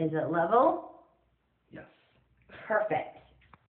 Is it level? Yes. Perfect.